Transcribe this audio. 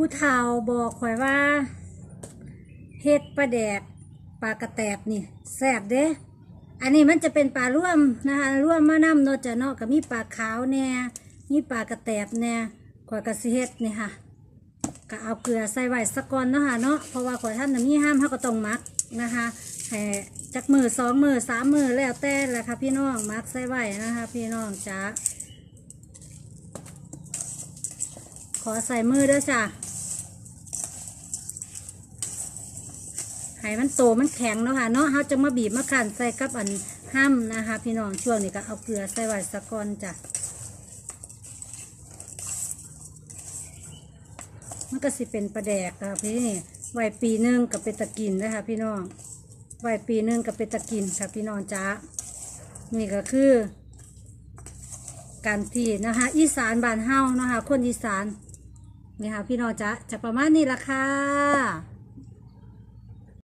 ผู้เฒ่าบอกข่อยว่าเฮ็ดปลาแดกปลากระแตบนี่แซ่บเด้ อันนี้มันจะเป็นปลาร่วมนะคะร่วมมะน้ำเนอะจะเนาะก็มีปลาขาวแน่มีปลากระแตบแน่ข่อยก็สิเฮ็ดนี่ค่ะก็เอาเกลือใส่ไว้สักก่อนเนาะค่ะเนาะเพราะว่าข่อยท่านน่ะมีห้ามเฮาก็ต้องมักนะคะให้จักมือสองมือสามมือแล้วแต่แหละค่ะพี่น้องมักใส่ไว้นะคะพี่น้องจ้าขอใส่มือด้วยจ้ะ ให้มันโตมันแข็งเนาะค่ะเนาะเฮาจะมาบีบมาขันใส่กับอันห้ามนะคะ พี่น้องช่วงนี้ก็เอาเกลือใส่ไว้สักก่อนจ้ะมันก็สิเป็นประแดกค่ะพี่นี่ไว้ปีหนึงกับเป็นตะกินนะคะพี่น้องไว้ปีหนึงกับเป็นตะกินค่ะพี่น้องจ้านี่ก็คือการที่นะคะ อีสานบานเฮานะคะคนอีสานนี่ค่ะพี่น้องจ้าจะประมาณนี้ละค่ะ